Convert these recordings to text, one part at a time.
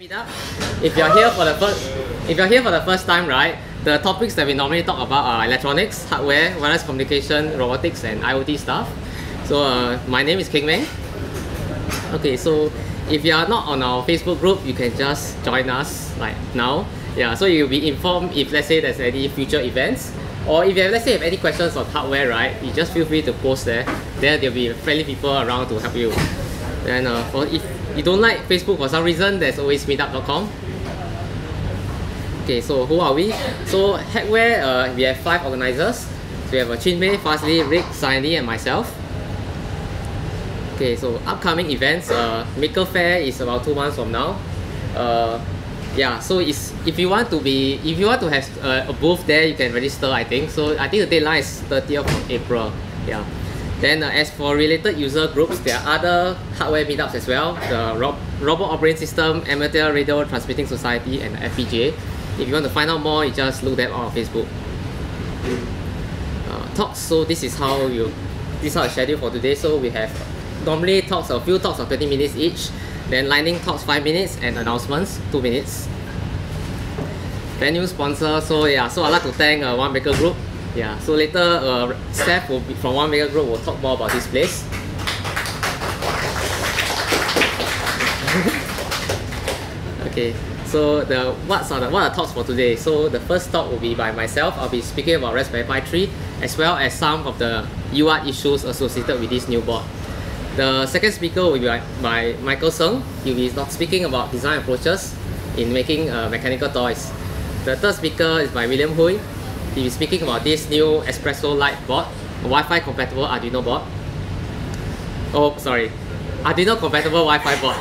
If you're here for the first, if you're here for the first time, right, the topics that we normally talk about are electronics, hardware, wireless communication, robotics, and IoT stuff. So uh, my name is Kheng Meng. Okay, so if you are not on our Facebook group, you can just join us like now. Yeah, so you'll be informed if let's say there's any future events, or if you have, let's say have any questions on hardware, right, you just feel free to post there. There there'll be friendly people around to help you. And uh, for if you don't like Facebook for some reason, there's always meetup.com. Okay, so who are we? So Hackware, uh, we have five organizers. So we have uh, Chinmei, Fazli, Rick, Saini, and myself. Okay, so upcoming events, uh, Maker Faire is about two months from now. Uh, yeah, so it's, if you want to be, if you want to have uh, a booth there, you can register, I think. So I think the deadline is 30th of April. Yeah. Then uh, as for related user groups, there are other hardware meetups as well. The Rob Robot Operating System, Amateur Radio Transmitting Society, and FPGA. If you want to find out more, you just look them on Facebook. Uh, talks. So this is how you, this is our schedule for today. So we have normally talks a few talks of 20 minutes each. Then lightning talks 5 minutes and announcements 2 minutes. Venue sponsor. So yeah. So I'd like to thank uh, One Maker Group yeah, so later uh, Seth will be from One Maker Group will talk more about this place. okay, so the what's are the what are talks for today? So the first talk will be by myself. I'll be speaking about Raspberry Pi 3 as well as some of the UART issues associated with this new board. The second speaker will be by, by Michael Sung. He'll be speaking about design approaches in making uh, mechanical toys. The third speaker is by William Hui. He'll be speaking about this new ESPresso Lite board, Wi-Fi compatible Arduino board. Oh, sorry, Arduino compatible Wi-Fi board.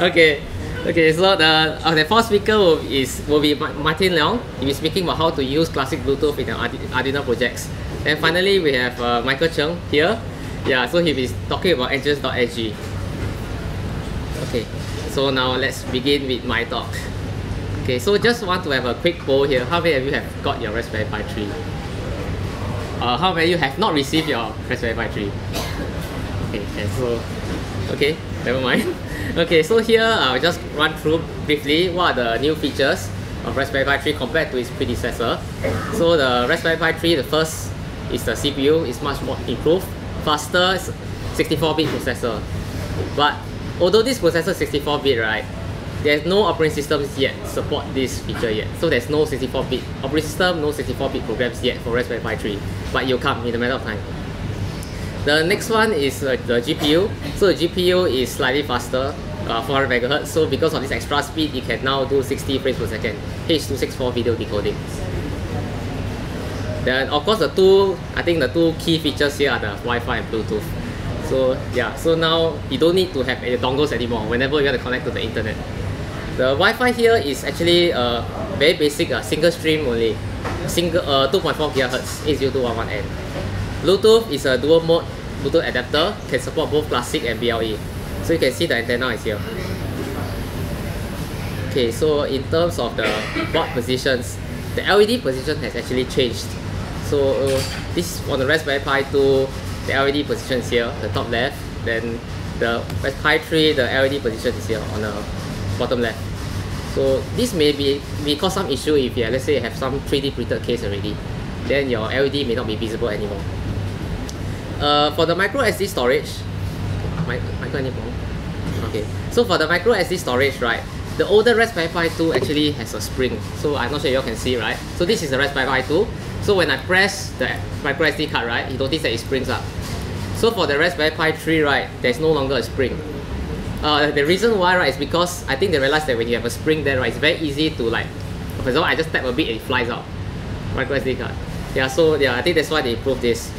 okay, okay. So the uh, the fourth speaker will, is will be Martin Leong. He'll be speaking about how to use classic Bluetooth in Arduino projects. And finally, we have uh, Michael Chung here. Yeah, so he'll be talking about engineers.sg. Okay, so now let's begin with my talk. Okay, so just want to have a quick poll here. How many of you have got your Raspberry Pi 3? Uh, how many of you have not received your Raspberry Pi 3? Okay, and so, okay, never mind. okay, so here I'll just run through briefly what are the new features of Raspberry Pi 3 compared to its predecessor. So the Raspberry Pi 3, the first is the CPU, is much more improved, faster 64-bit processor. But although this processor is 64-bit, right, there's no operating systems yet support this feature yet. So there's no 64-bit operating system, no 64-bit programs yet for Raspberry Pi 3, but you'll come in a matter of time. The next one is uh, the GPU. So the GPU is slightly faster, uh, 400 MHz. So because of this extra speed, it can now do 60 frames per second, H264 video decoding. Then of course the two, I think the two key features here are the Wi-Fi and Bluetooth. So yeah, so now you don't need to have any dongles anymore whenever you want to connect to the internet. The Wi-Fi here is actually a very basic uh, single stream only, single uh, 2.4 GHz 80211N. Bluetooth is a dual mode Bluetooth adapter, can support both classic and BLE. So you can see the antenna is here. Okay, so in terms of the board positions, the LED position has actually changed. So uh, this on the Raspberry Pi 2, the LED position is here, the top left. Then the Raspberry Pi 3, the LED position is here on the bottom left. So this may be may cause some issue if you let's say you have some 3D printed case already, then your LED may not be visible anymore. Uh, for the micro SD storage, micro anymore. Okay, so for the micro SD storage, right, the older Raspberry Pi 2 actually has a spring. So I'm not sure you all can see, right? So this is the Raspberry Pi 2. So when I press the micro SD card, right, you notice that it springs up. So for the Raspberry Pi 3, right, there's no longer a spring. Uh, the reason why right is because I think they realized that when you have a spring there right it's very easy to like for example I just tap a bit and it flies out. Micro SD card yeah so yeah I think that's why they improved this.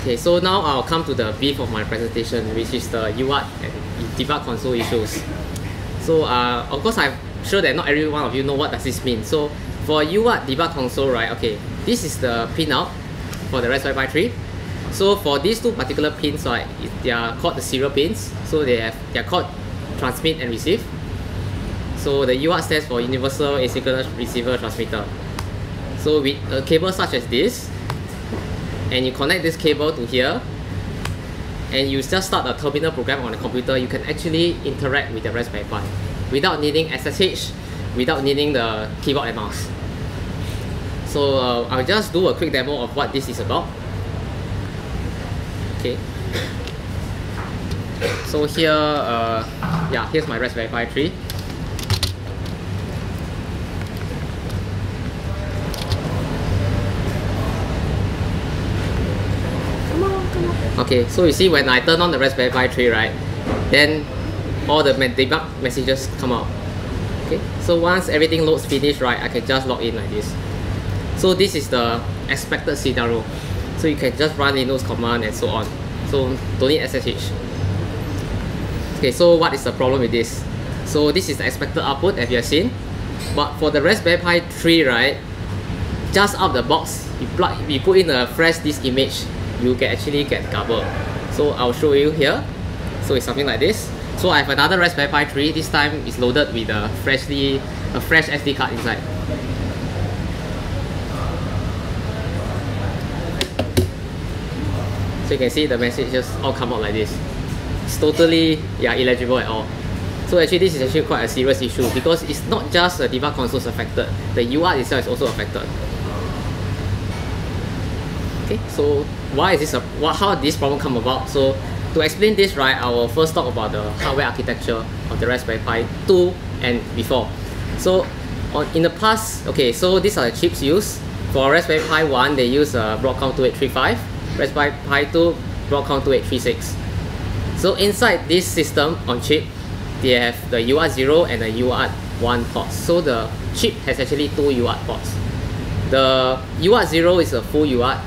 Okay so now I'll come to the beef of my presentation which is the UART and debug console issues. So uh, of course I'm sure that not every one of you know what does this mean. So for UART debug console right okay this is the pinout for the Raspberry Pi 3 so for these two particular pins, right, they are called the serial pins. So they have they are called transmit and receive. So the UART stands for Universal Asynchronous Receiver Transmitter. So with a cable such as this, and you connect this cable to here, and you just start a terminal program on the computer, you can actually interact with the Raspberry Pi without needing SSH, without needing the keyboard and mouse. So uh, I'll just do a quick demo of what this is about. Okay. So here, uh, yeah, here's my Raspberry Pi 3. Okay, so you see when I turn on the Raspberry Pi 3, right, then all the debug messages come out. Okay, so once everything loads finished, right, I can just log in like this. So this is the expected scenario. So you can just run Linux command and so on. So don't need SSH. Okay, so what is the problem with this? So this is the expected output as you have seen. But for the Raspberry Pi 3, right, just out of the box, you plug, you put in a fresh disk image you can actually get garbled. So I'll show you here. So it's something like this. So I have another Raspberry Pi 3. This time it's loaded with a freshly a fresh SD card inside. So you can see the messages all come out like this. It's totally yeah illegible at all. So actually this is actually quite a serious issue because it's not just the debug console is affected, the UART itself is also affected. Okay, so why is this a what how this problem come about? So to explain this right, I will first talk about the hardware architecture of the Raspberry Pi 2 and before. So on in the past, okay, so these are the chips used. For Raspberry Pi 1, they use a Broadcom 2835, Raspberry Pi 2 Broadcom 2836. So inside this system on chip, they have the UART 0 and the UART 1 ports. So the chip has actually two UART ports. The UART 0 is a full UART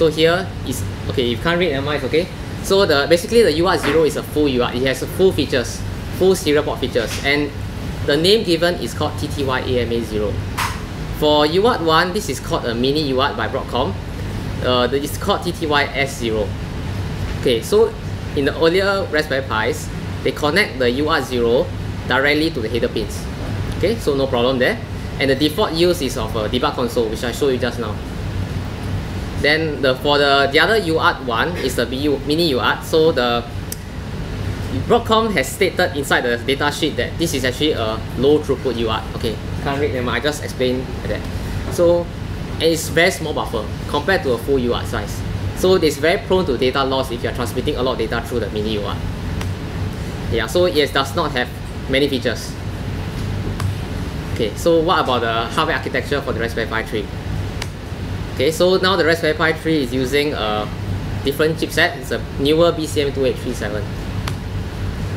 so here is okay you can't read MI okay so the basically the UART 0 is a full UART it has full features full serial port features and the name given is called TTY AMA 0 for UART 1 this is called a mini UART by Broadcom uh, it's called TTY S0 okay so in the earlier Raspberry Pis they connect the UART 0 directly to the header pins okay so no problem there and the default use is of a debug console which I showed you just now then the for the the other UART one is the BU mini UART. So the Broadcom has stated inside the data sheet that this is actually a low throughput UART. Okay, can't read them. I just explain that. So it's very small buffer compared to a full UART size. So it's very prone to data loss if you're transmitting a lot of data through the mini UART. Yeah, so it does not have many features. Okay, so what about the hardware architecture for the Raspberry Pi 3? Okay, so now the Raspberry Pi 3 is using a different chipset. It's a newer BCM2837.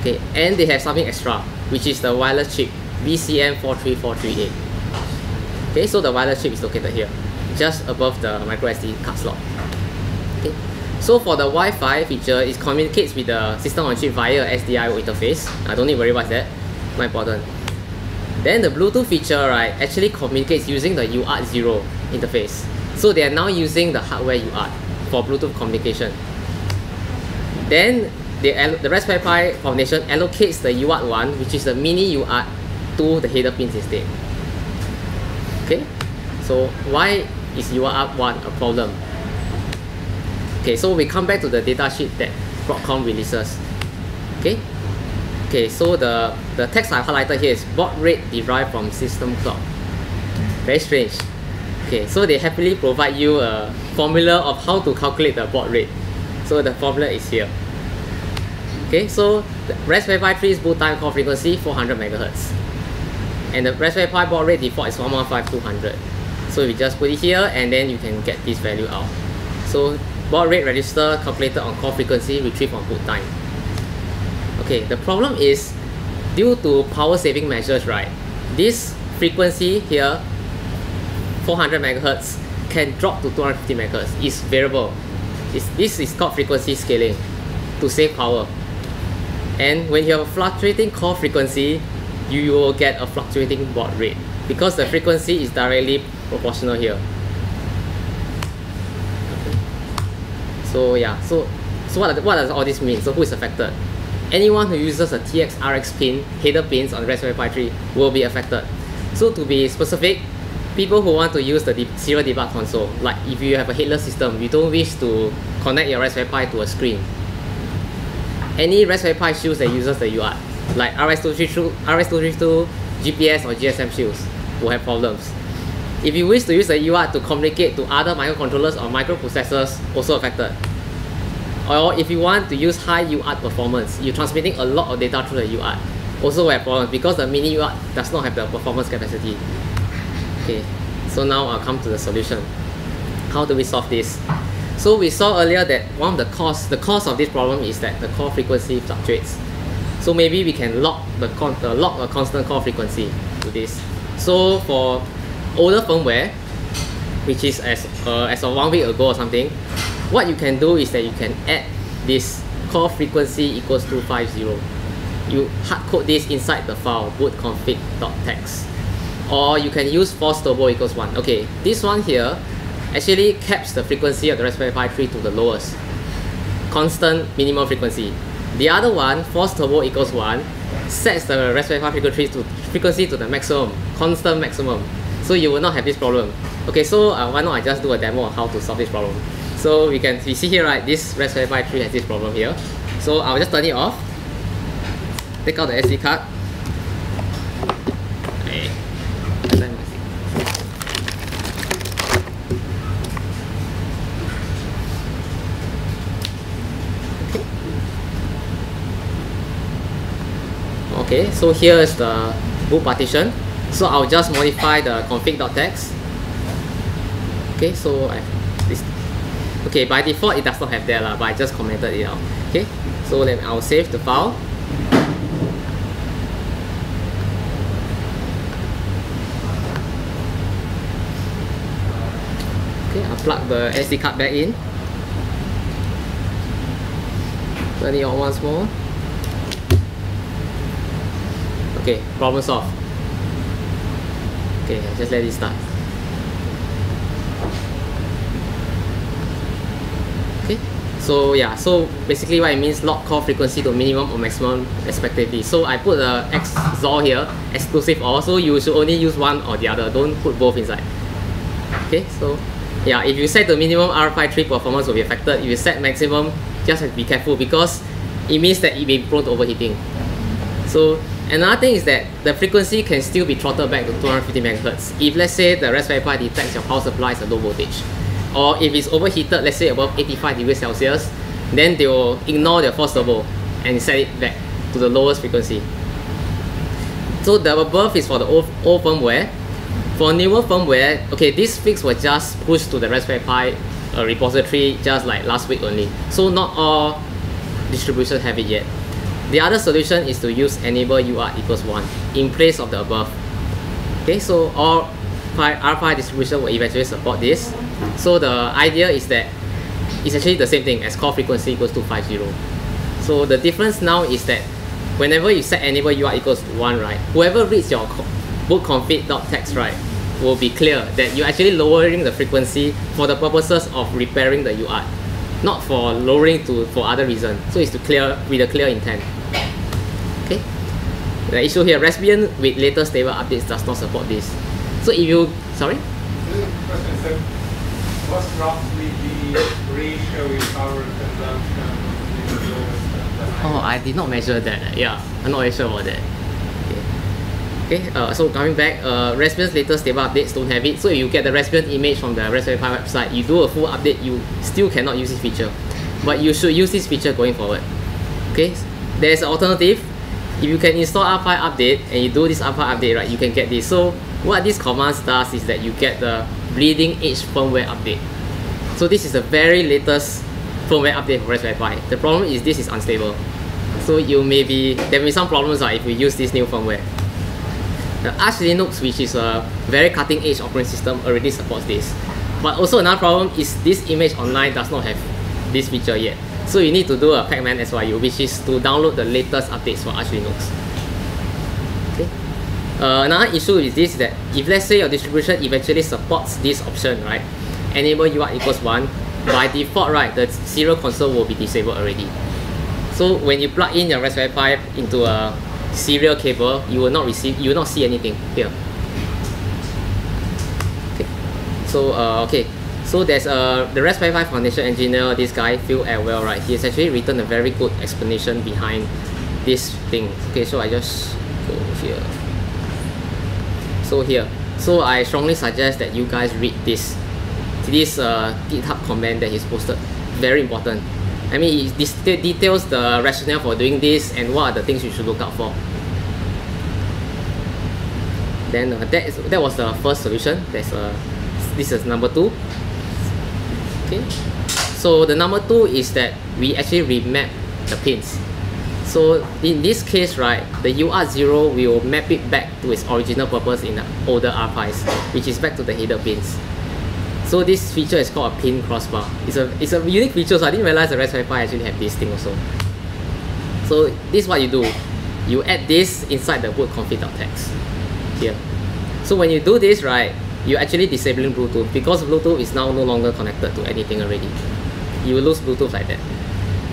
Okay, and they have something extra, which is the wireless chip BCM43438. Okay, so the wireless chip is located here, just above the micro SD card slot. Okay, so for the Wi-Fi feature, it communicates with the system on chip via SDIO interface. I don't need to worry about that. Not important. Then the Bluetooth feature, right, actually communicates using the UART 0 interface. So they are now using the hardware UART for Bluetooth communication. Then the, the Raspberry Pi Foundation allocates the UART one, which is the mini UART, to the header pins instead. Okay, so why is UART one a problem? Okay, so we come back to the datasheet that Broadcom releases. Okay, okay, so the the text I highlighted here is baud rate derived from system clock. Very strange. Okay, so they happily provide you a formula of how to calculate the baud rate. So the formula is here. Okay, so the Raspberry Pi 3's boot time core frequency 400 megahertz. And the Raspberry Pi baud rate default is 115200. So we just put it here and then you can get this value out. So baud rate register calculated on core frequency retrieved on boot time. Okay, the problem is due to power saving measures, right? This frequency here 400 megahertz can drop to 250 megahertz. It's variable. It's, this is called frequency scaling to save power. And when you have a fluctuating core frequency, you will get a fluctuating baud rate because the frequency is directly proportional here. So yeah, so so what, what does all this mean? So who is affected? Anyone who uses a TX RX pin, header pins on Raspberry Pi 3 will be affected. So to be specific, people who want to use the de serial debug console, like if you have a headless system, you don't wish to connect your Raspberry Pi to a screen, any Raspberry Pi shields that uses the UART, like RS232, RS232, GPS or GSM shields will have problems. If you wish to use the UART to communicate to other microcontrollers or microprocessors, also affected. Or if you want to use high UART performance, you're transmitting a lot of data through the UART, also have problems because the mini UART does not have the performance capacity. Okay, so now I'll come to the solution. How do we solve this? So we saw earlier that one of the cause, the cause of this problem is that the core frequency fluctuates. So maybe we can lock the con uh, lock a constant core frequency to this. So for older firmware, which is as uh, as of one week ago or something, what you can do is that you can add this core frequency equals 250. You hard code this inside the file boot config.txt. Or you can use force turbo equals 1. Okay, this one here actually caps the frequency of the Raspberry Pi 3 to the lowest. Constant minimum frequency. The other one, force turbo equals 1, sets the Raspberry Pi to, frequency to the maximum, constant maximum. So you will not have this problem. Okay, so uh, why not I just do a demo of how to solve this problem. So we can we see here, right, this Raspberry Pi 3 has this problem here. So I'll just turn it off, take out the SD card, okay. okay so here is the boot partition so I'll just modify the config.txt okay so I this okay by default it does not have that lah, but I just commented it out. Okay so then I'll save the file. Okay I'll plug the SD card back in. Turn it on once more. Okay, problem solved. Okay, just let it start. Okay, so yeah, so basically what it means lock core frequency to minimum or maximum respectively. So I put the XOR here, exclusive OR, so you should only use one or the other, don't put both inside. Okay, so yeah, if you set the minimum RPi 3 performance will be affected. If you set maximum, just have to be careful because it means that it may be prone to overheating. So Another thing is that the frequency can still be throttled back to 250 MHz if let's say the Raspberry Pi detects your power supply is a low voltage. Or if it's overheated, let's say above 85 degrees Celsius, then they will ignore the force turbo and set it back to the lowest frequency. So the above is for the old, old firmware. For newer firmware, okay, this fix was just pushed to the Raspberry Pi uh, repository just like last week only. So not all distributions have it yet. The other solution is to use enable UART equals 1 in place of the above. Okay, so all RPi distribution will eventually support this. So the idea is that it's actually the same thing as core frequency equals to 50. So the difference now is that whenever you set enable UART equals 1, right, whoever reads your boot config.txt, right, will be clear that you're actually lowering the frequency for the purposes of repairing the UART, not for lowering to for other reason. So it's to clear with a clear intent. Okay. The issue here, Raspbian with later stable updates does not support this. So if you sorry? What's roughly the ratio in power consumption Oh, I did not measure that. Yeah, I'm not really sure about that. Okay, uh, so coming back, uh, Raspbian's latest stable updates don't have it. So if you get the Raspbian image from the Raspberry Pi website, you do a full update, you still cannot use this feature. But you should use this feature going forward. Okay, there's an alternative. If you can install RPi update and you do this RPi update, right, you can get this. So what this command does is that you get the bleeding edge firmware update. So this is the very latest firmware update for Raspberry Pi. The problem is this is unstable. So you may be, there may be some problems uh, if we use this new firmware. The Arch Linux, which is a very cutting edge operating system, already supports this. But also another problem is this image online does not have this feature yet. So you need to do a Pacman SYU, which is to download the latest updates for Arch Linux. Okay. Uh, another issue is this that if let's say your distribution eventually supports this option, right? Enable UART equals 1, by default, right, the serial console will be disabled already. So when you plug in your Raspberry Pi into a serial cable, you will not receive, you will not see anything here. Okay. So uh, okay, So there's a the Raspberry Pi Foundation engineer, this guy Phil Elwell, right? He has actually written a very good explanation behind this thing. Okay, so I just go here. So here, so I strongly suggest that you guys read this this uh, GitHub comment that he's posted. Very important. I mean, it details the rationale for doing this and what are the things you should look out for. Then uh, that is that was the first solution. A uh, this is number two. Okay. So the number two is that we actually remap the pins. So in this case, right, the UR0 will map it back to its original purpose in the older RPIs, which is back to the header pins. So this feature is called a pin crossbar. It's a it's a unique feature, so I didn't realize the Raspberry Pi actually have this thing also. So this is what you do. You add this inside the boot config.txt here. So when you do this, right, you're actually disabling Bluetooth because Bluetooth is now no longer connected to anything already. You will lose Bluetooth like that.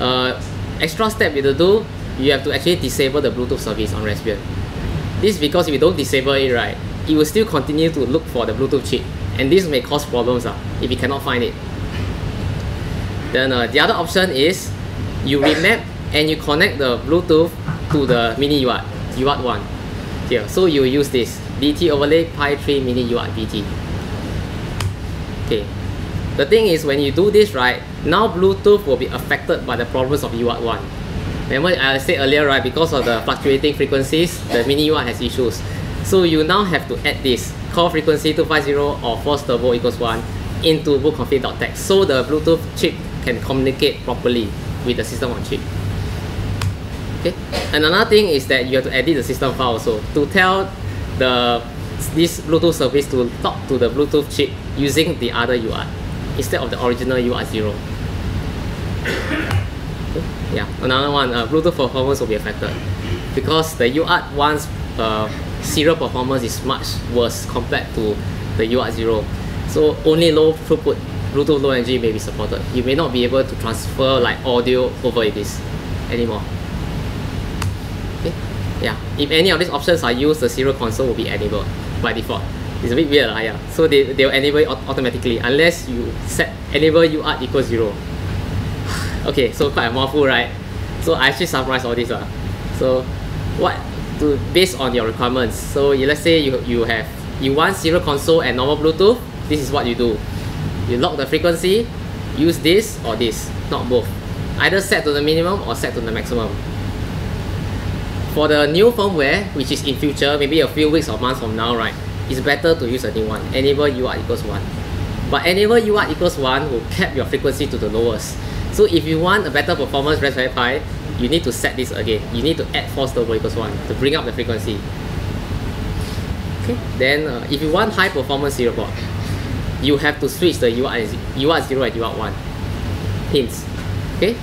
Uh, extra step you do, you have to actually disable the Bluetooth service on Raspbian. This is because if you don't disable it, right, it will still continue to look for the Bluetooth chip and this may cause problems uh, if you cannot find it. Then uh, the other option is you remap and you connect the Bluetooth to the mini UART, UART 1 here. So you use this DT overlay Pi 3 mini UART BT. Okay. The thing is when you do this right, now Bluetooth will be affected by the problems of UART 1. Remember I said earlier right, because of the fluctuating frequencies, the mini UART has issues. So you now have to add this core frequency 250 or force turbo equals 1 into bootconfig.txt so the Bluetooth chip can communicate properly with the system on chip. Okay. And another thing is that you have to edit the system file also to tell the this Bluetooth service to talk to the Bluetooth chip using the other UART instead of the original UART 0. yeah, another one, uh, Bluetooth performance will be affected because the UART one's uh, serial performance is much worse compared to the UART0. So only low throughput Bluetooth Low Energy may be supported. You may not be able to transfer like audio over this anymore. Okay, yeah. If any of these options are used, the serial console will be enabled by default. It's a bit weird, uh, yeah. So they, they'll enable it automatically unless you set enable UART equals zero. okay, so quite a mouthful, right? So I actually summarized all this. Uh. So what to based on your requirements. So let's say you, you have you want serial console and normal Bluetooth, this is what you do. You lock the frequency, use this or this, not both. Either set to the minimum or set to the maximum. For the new firmware, which is in future, maybe a few weeks or months from now, right, it's better to use a new one. Enable UART equals 1. But enable UART equals 1 will cap your frequency to the lowest. So if you want a better performance Raspberry Pi, you need to set this again. You need to add force turbo equals 1 to bring up the frequency. Okay. Then uh, if you want high performance serial port, you have to switch the UART, UART 0 and UART 1 pins. Okay.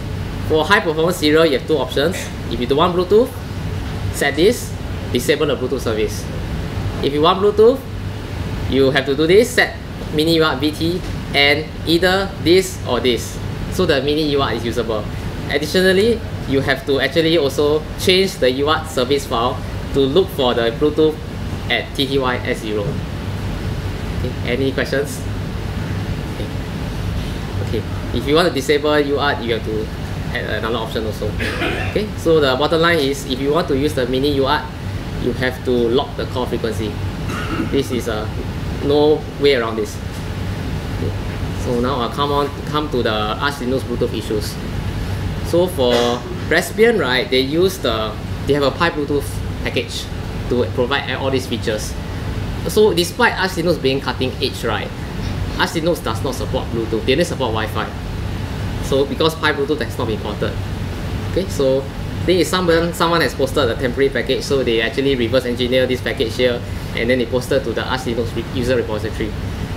For high performance serial, you have two options. If you don't want Bluetooth, set this, disable the Bluetooth service. If you want Bluetooth, you have to do this, set mini UART BT and either this or this. So the mini UART is usable. Additionally, you have to actually also change the UART service file to look for the Bluetooth at TTY S0. Okay, any questions? Okay. okay. If you want to disable UART, you have to add another option also. Okay, so the bottom line is if you want to use the mini UART, you have to lock the core frequency. This is a no way around this. So now I'll come on come to the Arch Linux Bluetooth issues. So for Raspbian, right, they use the they have a Pi Bluetooth package to provide all these features. So despite Arch Linux being cutting edge, right, Arch Linux does not support Bluetooth. They only support Wi-Fi. So because Pi Bluetooth has not been ported. Okay, so then if someone someone has posted a temporary package, so they actually reverse engineer this package here, and then they posted to the Arch Linux user repository.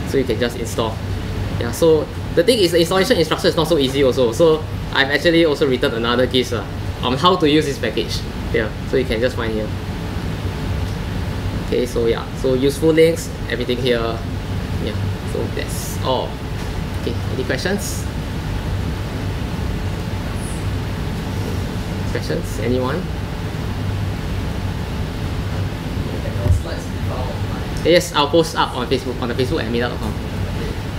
So you can just install. Yeah, so the thing is the installation instruction is not so easy also. So I've actually also written another case uh, on how to use this package. Yeah, so you can just find here. Okay, so yeah, so useful links, everything here. Yeah, so that's all. Okay, any questions? Questions? Anyone? Yes, I'll post up on Facebook on the Facebook at meetup.com. So are there any plans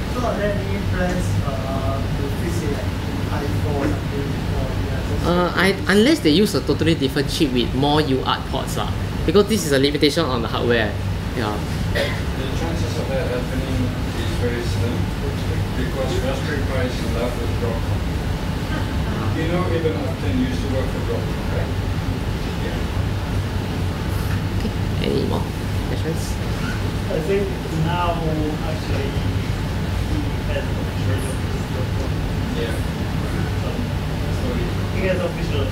uh, to fix it like i4 or something or yeah, just Uh, I, unless they use a totally different chip with more UART ports lah, because this is a limitation on the hardware. Yeah. The chances of that happening is very slim because Raspberry Pi is in love with Broadcom. You know, Eben Upton used to work for Broadcom, right? Yeah. Any more questions? I think now actually Yeah. He has official.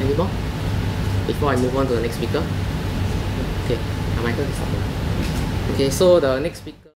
Any more? Before I move on to the next speaker. Okay, uh, Michael, start. Okay, so the next speaker.